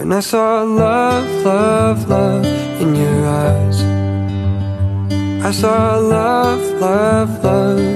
When I saw love, love, love in your eyes. I saw love, love, love